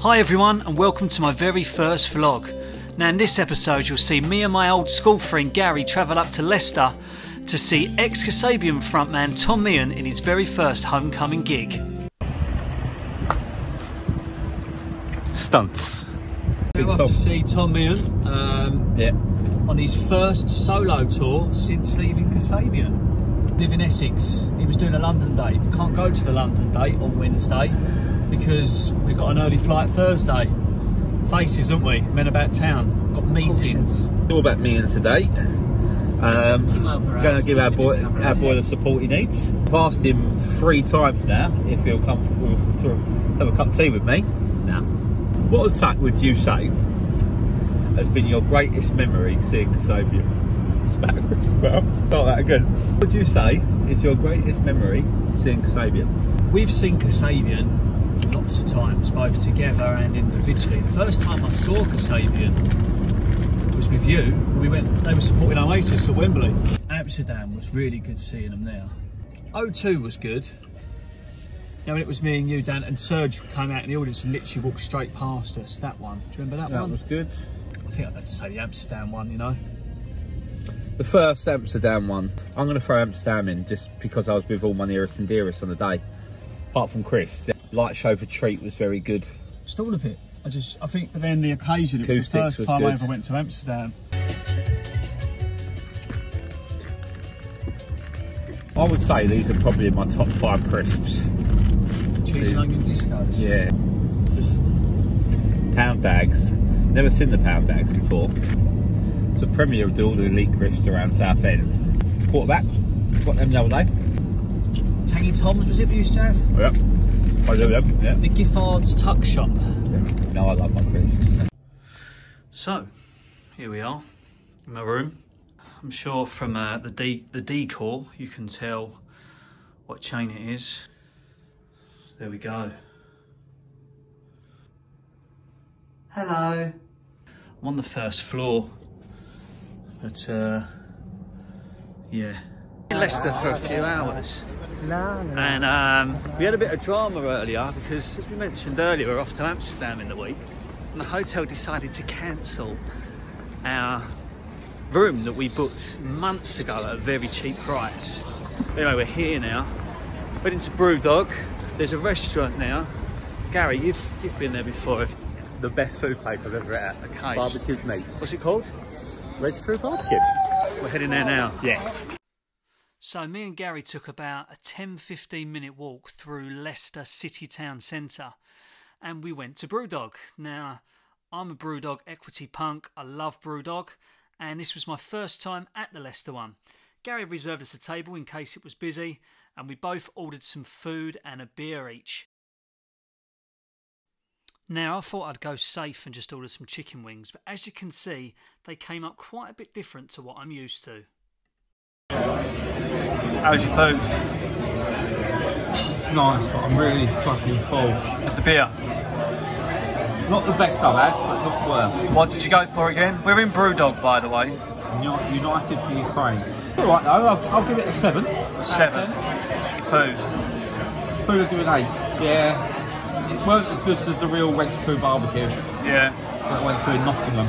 Hi everyone, and welcome to my very first vlog. Now, in this episode, you'll see me and my old school friend Gary travel up to Leicester to see ex Kasabian frontman Tom Meighan in his very first homecoming gig. Stunts. We're off to see Tom Meighan um, Yeah. on his first solo tour since leaving Kasabian. Live in Essex. He was doing a London date. We can't go to the London date on Wednesday because we've got an early flight Thursday. Faces, aren't we? Men about town. Got meetings. All about me and today. Um, going to give our boy our boy the support he needs. I've asked him three times now if he'll come to have a cup of tea with me. Now, What would, would you say has been your greatest memory seeing Kasabian? Backwards, well, start that again. What would you say is your greatest memory seeing Kasabian? we've seen Kasabian lots of times, both together and individually. The first time I saw Kasabian was with you. We went. They were supporting Oasis at Wembley. Amsterdam was really good seeing them there. O2 was good. You know, when it was me and you, Dan, and Serge came out in the audience and literally walked straight past us. That one. Do you remember that, That one? was good. I think I'd have to say the Amsterdam one. You know. The first Amsterdam one, I'm going to throw Amsterdam in just because I was with all my nearest and dearest on the day. Apart from Chris, the light show for treat was very good. Just all of it. I just, I think, but then the occasion, it was the first was time I ever went to Amsterdam. I would say these are probably my top five crisps. Cheese and onion discos. Yeah, just pound bags. Never seen the pound bags before. It's premier of all the elite crisps around Southend. Quarterback, got them the other day. Tangy Tom's was it we used to have? Yep, I do them. Yeah. The Giffard's Tuck Shop. No, I love my crisps. So, here we are in my room. I'm sure from uh, the de the decor you can tell what chain it is. There we go. Hello. I'm on the first floor, but uh, yeah. In Leicester for a few hours. And um, we had a bit of drama earlier because, as we mentioned earlier, we're off to Amsterdam in the week, and the hotel decided to cancel our room that we booked months ago at a very cheap price. Anyway, we're here now. Went into Brewdog. There's a restaurant now. Gary, you've you've been there before. have? The best food place I've ever had. Okay. Barbecued meat. What's it called? Red True Barbecue. We're heading there now. Yeah. So me and Gary took about a 10-15 minute walk through Leicester City Town Centre and we went to Brewdog. Now, I'm a Brewdog equity punk. I love Brewdog and this was my first time at the Leicester one. Gary reserved us a table in case it was busy and we both ordered some food and a beer each. Now, I thought I'd go safe and just order some chicken wings, but as you can see, they came up quite a bit different to what I'm used to. How's your food? nice, but I'm really fucking full. How's the beer? Not the best I've had, but not worse. What did you go for again? We're in Brewdog, by the way. United for Ukraine. All right, though, I'll, I'll give it a seven. Seven. Your food. Food, I'll give it an eight. Yeah, it weren't as good as the real Red True Barbecue Yeah. that went to in Nottingham.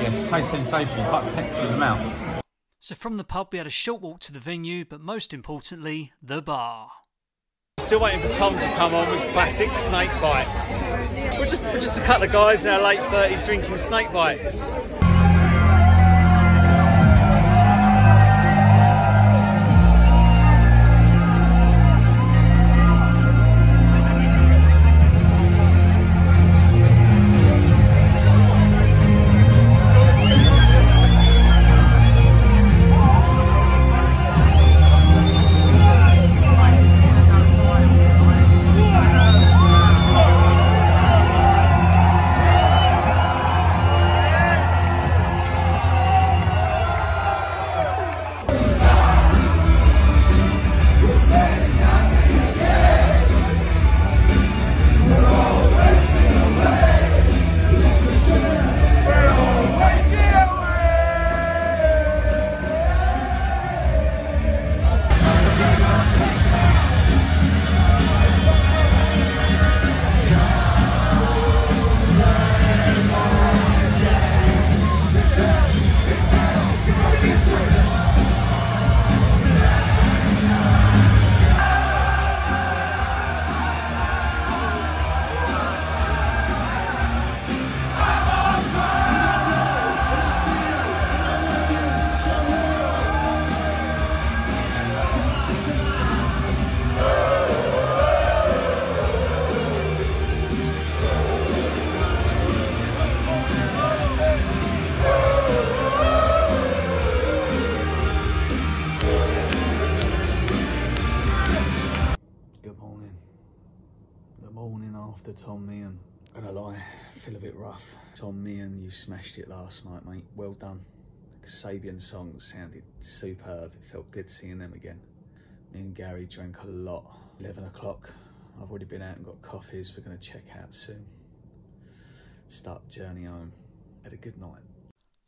Yes, taste sensation. It's like sex in the mouth. So from the pub, we had a short walk to the venue, but most importantly, the bar. Still waiting for Tom to come on with classic snake bites. We're just we're just a couple of guys in our late thirties drinking snake bites. Lie, feel a bit rough. Tom Meighan, you smashed it last night, mate. Well done. Sabian songs sounded superb. It felt good seeing them again. Me and Gary drank a lot. 11 o'clock. I've already been out and got coffees. We're gonna check out soon. Start the journey home. Had a good night.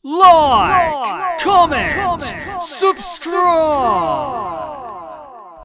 Like, comment, subscribe.